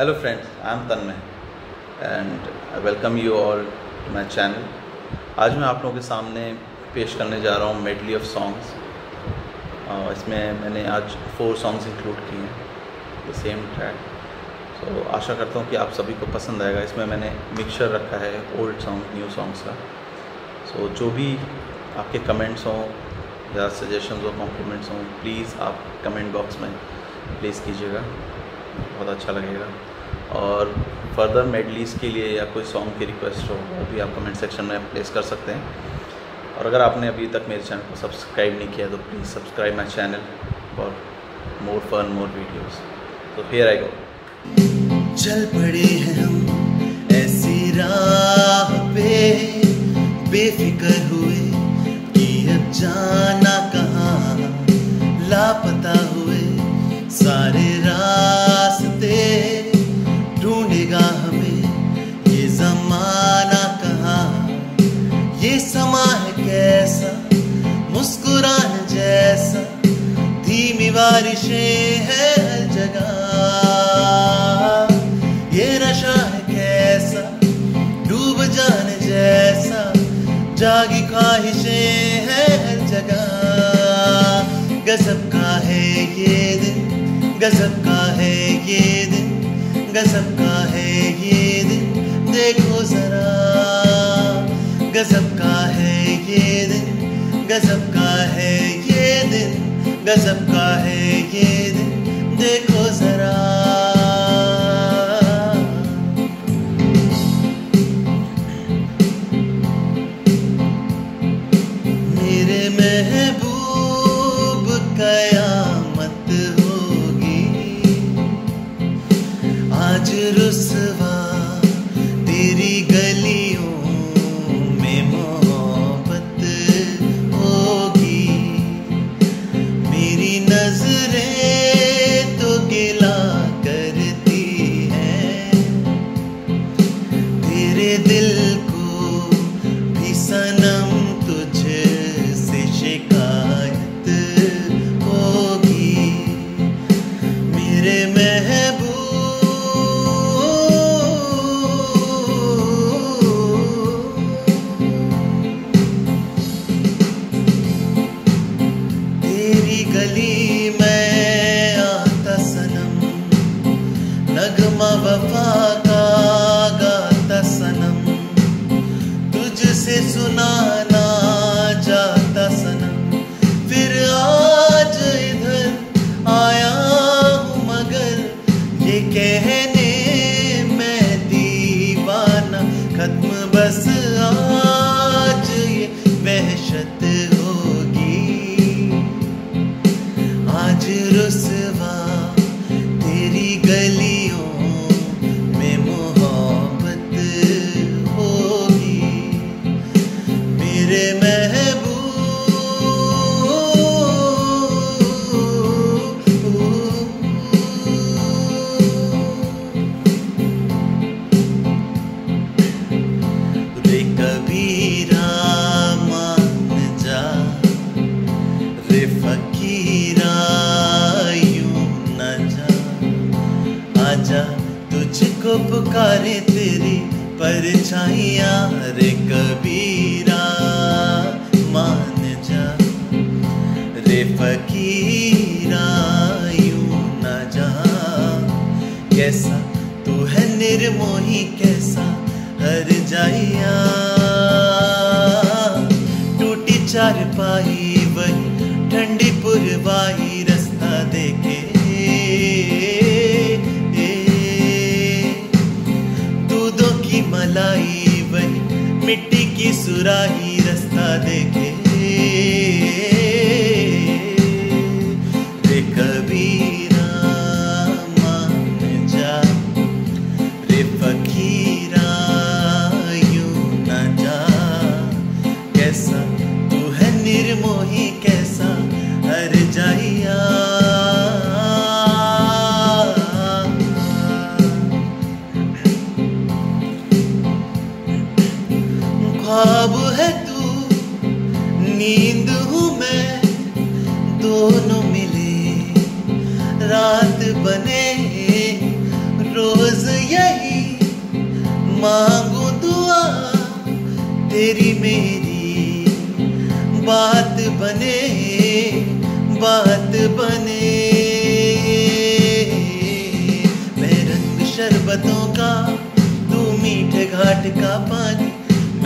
Hello friends, I am Tanmay and I welcome you all to my channel. आज मैं आप लोगों के सामने पेश करने जा रहा हूँ मेडली ऑफ़ सॉन्ग्स इसमें मैंने आज फोर सॉन्ग्स इंक्लूड किए हैं द सेम ट्रैक सो आशा करता हूँ कि आप सभी को पसंद आएगा। इसमें मैंने मिक्सचर रखा है ओल्ड सॉन्ग न्यू सॉन्ग्स का। सो so, जो भी आपके कमेंट्स हों या सजेशंस हो कॉम्प्लीमेंट्स हों प्लीज़ आप कमेंट बॉक्स में प्लेस कीजिएगा। बहुत अच्छा लगेगा। और फर्दर मेडलीज के लिए या कोई सॉन्ग की रिक्वेस्ट हो, वो भी आप कमेंट सेक्शन में प्लेस कर सकते हैं। और अगर आपने अभी तक मेरे चैनल को सब्सक्राइब नहीं किया तो please subscribe my channel for more fun more videos तो फिर आई गो चल पड़े हैं हम ऐसी राह पे, बेफिक्र मुस्कुराने जैसा धीमी बारिशें है हर जगह। ये नशा है कैसा? डूब जाने जैसा जागी ख्वाहिशें है हर जगह। गजब का है ये दिन, गजब का है ये दिन, गजब का है ये दिन, देखो जरा। गजब गजब का है ये। दिल को भी सनम तुझसे शिकायत होगी। मेरे महबूब, तेरी गली में आता सनम, नगमा वफा खत्म बस आज तुझको पुकारे तेरी परछाइयाँ रे कबीरा। मान जा रे फकीरा, यूँ न जा। कैसा तू है निर्मोही, कैसा हर जाइया। टूटी चार पाई वही ठंडी पुरवाई मिट्टी की सुराही रास्ता देखे। रे कबीरा मान जा। रे फकीरा यू न जा। कैसा तू है निर्मोही कैसा ख्वाब है तू। नींद हूँ मैं, दोनों मिले। रात बने, रोज यही। मांगू दुआ तेरी मेरी। बात बने बात बने। मैं रंग शरबतों का, तू मीठे घाट का पानी।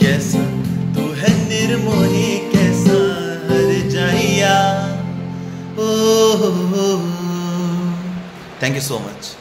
कैसा? तू है निर्मोही कैसा? हर जाइया ओ, थैंक यू सो मच